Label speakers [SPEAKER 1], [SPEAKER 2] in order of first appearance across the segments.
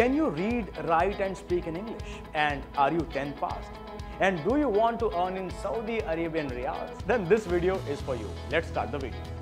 [SPEAKER 1] Can you read, write and speak in English? And are you 10 passed? And do you want to earn in Saudi Arabian riyals? Then this video is for you. Let's start the video.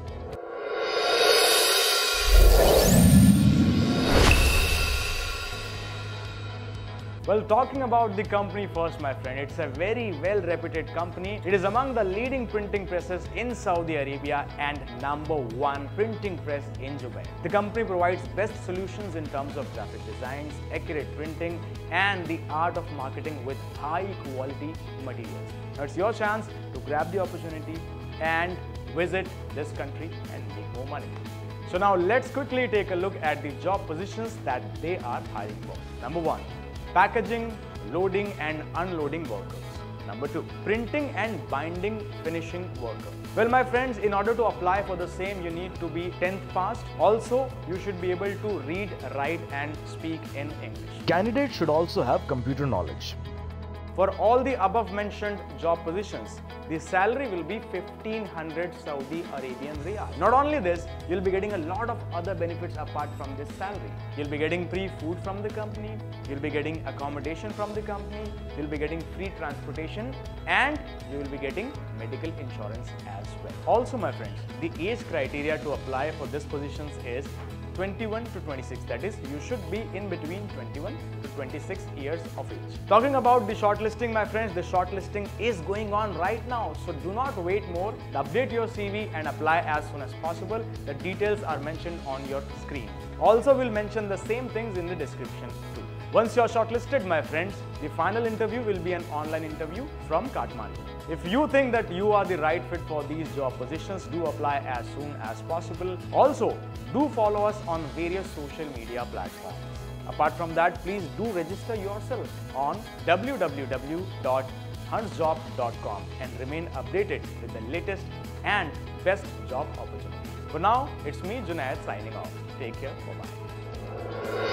[SPEAKER 1] Well, talking about the company first, my friend, it's a very well reputed company. It is among the leading printing presses in Saudi Arabia and number one printing press in Dubai. The company provides best solutions in terms of graphic designs, accurate printing, and the art of marketing with high quality materials. Now, it's your chance to grab the opportunity and visit this country and make more money. So now let's quickly take a look at the job positions that they are hiring for. Number one, packaging, loading and unloading workers. Number two, printing and binding finishing worker. Well, my friends, in order to apply for the same, you need to be 10th passed. Also, you should be able to read, write and speak in English.
[SPEAKER 2] Candidates should also have computer knowledge.
[SPEAKER 1] For all the above mentioned job positions, the salary will be 1500 Saudi Arabian riyal. Not only this, you'll be getting a lot of other benefits apart from this salary. You'll be getting free food from the company, you'll be getting accommodation from the company, you'll be getting free transportation and you will be getting medical insurance as well. Also my friends, the age criteria to apply for this positions is 21 to 26 that is you should be in between 21 to 26 years of age. Talking about the shortlisting my friends the shortlisting is going on right now. So do not wait more. Update your cv and apply as soon as possible. The details are mentioned on your screen. Also we'll mention the same things in the description too once you're shortlisted, my friends, the final interview will be an online interview from Kathmandu. If you think that you are the right fit for these job positions, do apply as soon as possible. Also, do follow us on various social media platforms. Apart from that, please do register yourself on www.huntsjob.com and remain updated with the latest and best job opportunities. For now, it's me, Junaid, signing off. Take care. Bye-bye.